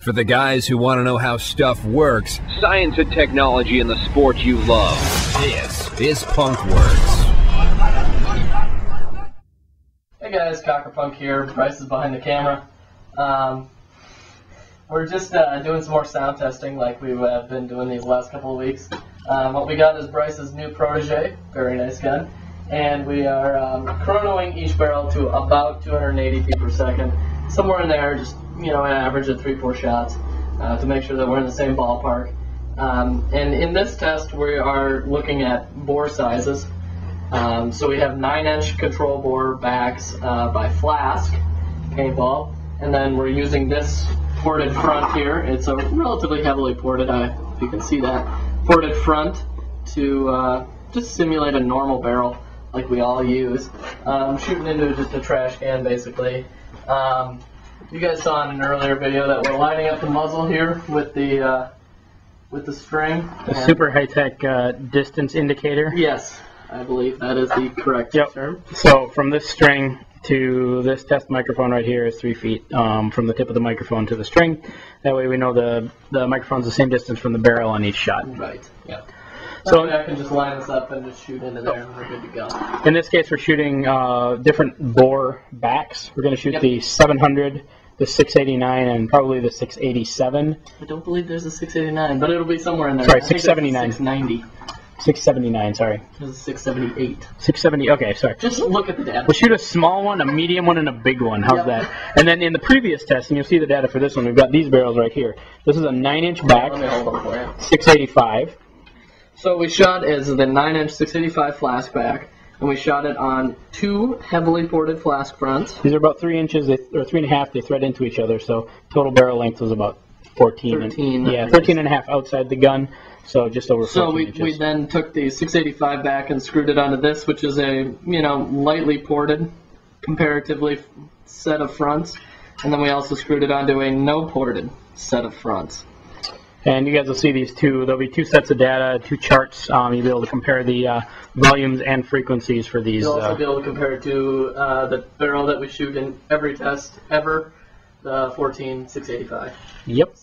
For the guys who want to know how stuff works, science and technology in the sport you love, this is Punkworks. Hey guys, Cockerpunk here. Bryce is behind the camera. Um, we're just uh, doing some more sound testing like we have been doing these last couple of weeks. Um, what we got is Bryce's new protege, very nice gun, and we are um, chronoing each barrel to about 280 feet per second, somewhere in there, just you know, an average of three, four shots uh, to make sure that we're in the same ballpark. Um, and in this test, we are looking at bore sizes. Um, so we have 9-inch control bore backs uh, by Flasc paintball, and then we're using this ported front here. It's a relatively heavily ported, I if you can see that, ported front to uh, just simulate a normal barrel like we all use. Um, shooting into just a trash can basically. Um, you guys saw in an earlier video that we're lining up the muzzle here with the uh, with the string. The super high tech uh, distance indicator. Yes, I believe that is the correct Yep. term. So from this string to this test microphone right here is three feet um, from the tip of the microphone to the string. That way we know the the microphone's the same distance from the barrel on each shot. Right. Yeah. So- I can just line this up and just shoot into there, and we're good to go. In this case, we're shooting uh, different bore backs. We're going to shoot Yep. the 700, the 689, and probably the 687. I don't believe there's a 689, but it'll be somewhere in there. Sorry, I think there's a 679. 690. 679, sorry. There's a 678. 670, okay, sorry. Just look at the data. We'll shoot a small one, a medium one, and a big one. How's Yep. that? And then in the previous test, and you'll see the data for this one, we've got these barrels right here. This is a 9-inch back, Let me hold them for you. 685. So we shot is the 9-inch 685 flasc back, and we shot it on two heavily ported flasc fronts. These are about 3 inches, they, or 3 and a half, they thread into each other, so total barrel length was about 14. and- 13, yeah, 13 and a half outside the gun, so just over 14 So we, inches. we then took the 685 back and screwed it onto this, which is a you know lightly ported, comparatively set of fronts, and then we also screwed it onto a no ported set of fronts. And you guys will see these two. There'll be two sets of data, two charts. Um, you'll be able to compare the uh, volumes and frequencies for these. You'll also Uh, be able to compare it to uh, the barrel that we shoot in every test ever, the 14 685. yep.